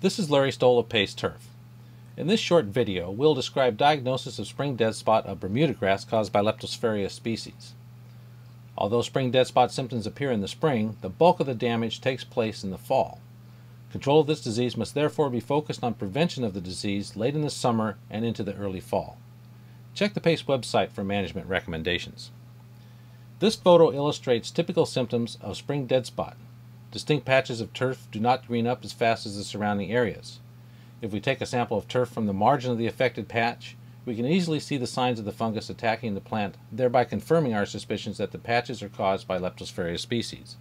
This is Larry Stowell of Pace Turf. In this short video, we'll describe diagnosis of spring dead spot of Bermuda grass caused by Leptosphaeria species. Although spring dead spot symptoms appear in the spring, the bulk of the damage takes place in the fall. Control of this disease must therefore be focused on prevention of the disease late in the summer and into the early fall. Check the PACE website for management recommendations. This photo illustrates typical symptoms of spring dead spot. Distinct patches of turf do not green up as fast as the surrounding areas. If we take a sample of turf from the margin of the affected patch, we can easily see the signs of the fungus attacking the plant, thereby confirming our suspicions that the patches are caused by Leptosphaeria species.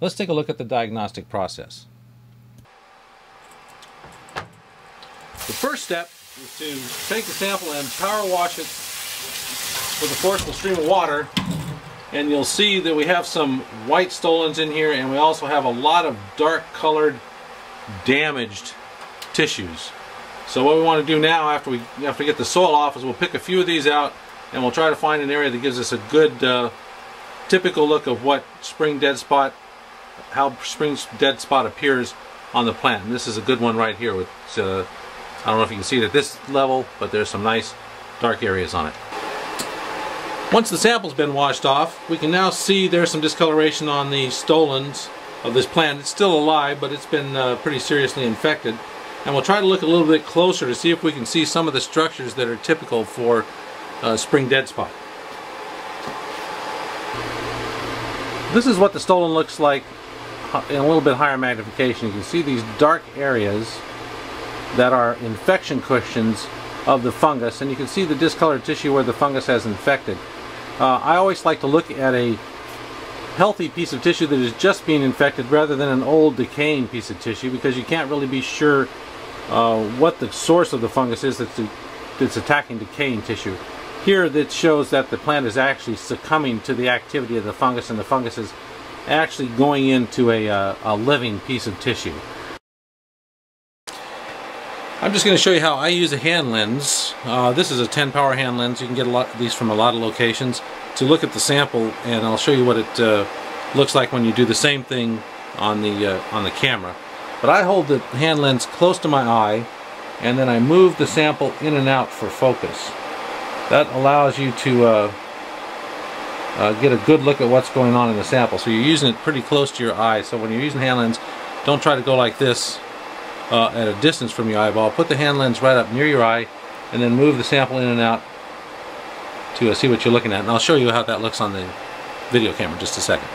Let's take a look at the diagnostic process. The first step is to take the sample and power wash it with a forceful stream of water and you'll see that we have some white stolons in here and we also have a lot of dark colored damaged tissues. So what we want to do now after we after we get the soil off is we'll pick a few of these out and we'll try to find an area that gives us a good uh, typical look of what spring dead spot how spring dead spot appears on the plant. And this is a good one right here with uh, I don't know if you can see it at this level but there's some nice dark areas on it once the sample's been washed off, we can now see there's some discoloration on the stolons of this plant. It's still alive, but it's been uh, pretty seriously infected. And we'll try to look a little bit closer to see if we can see some of the structures that are typical for uh, spring dead spot. This is what the stolon looks like in a little bit higher magnification. You can see these dark areas that are infection cushions of the fungus and you can see the discolored tissue where the fungus has infected. Uh, I always like to look at a healthy piece of tissue that is just being infected rather than an old decaying piece of tissue because you can't really be sure uh, what the source of the fungus is that's, that's attacking decaying tissue. Here that shows that the plant is actually succumbing to the activity of the fungus and the fungus is actually going into a, uh, a living piece of tissue. I'm just going to show you how I use a hand lens. Uh, this is a 10 power hand lens. You can get a lot of these from a lot of locations to look at the sample and I'll show you what it uh, looks like when you do the same thing on the uh, on the camera. But I hold the hand lens close to my eye and then I move the sample in and out for focus. That allows you to uh, uh, get a good look at what's going on in the sample. So you're using it pretty close to your eye. So when you're using hand lens, don't try to go like this uh, at a distance from your eyeball. Put the hand lens right up near your eye and then move the sample in and out to uh, see what you're looking at. And I'll show you how that looks on the video camera in just a second.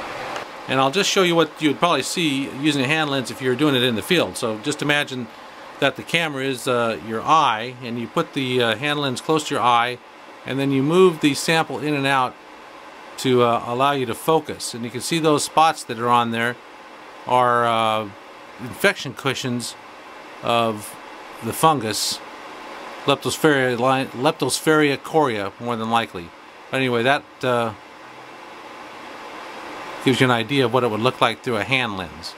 And I'll just show you what you would probably see using a hand lens if you're doing it in the field. So just imagine that the camera is uh, your eye and you put the uh, hand lens close to your eye and then you move the sample in and out to uh, allow you to focus. And you can see those spots that are on there are uh, infection cushions of the fungus, Leptosphaeria, Leptosphaeria korrae, more than likely. But anyway, that uh, gives you an idea of what it would look like through a hand lens.